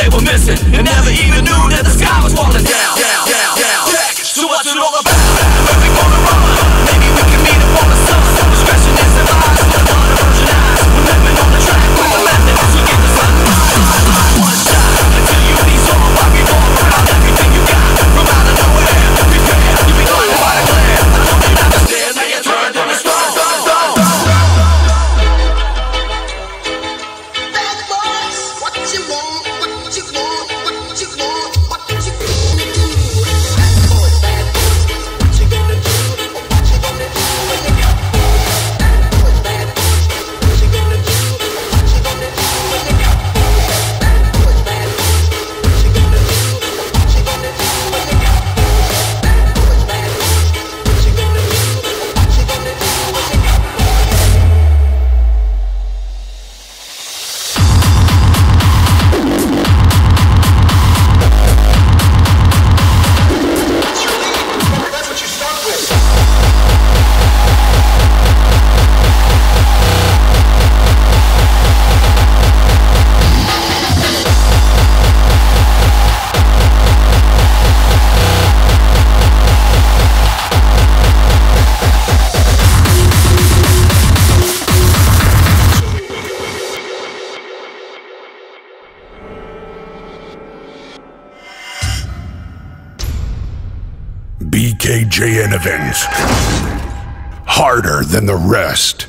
they were missing And never even knew that the sky was falling down, down, down, down. So what's it all about? BKJN events. Harder than the rest.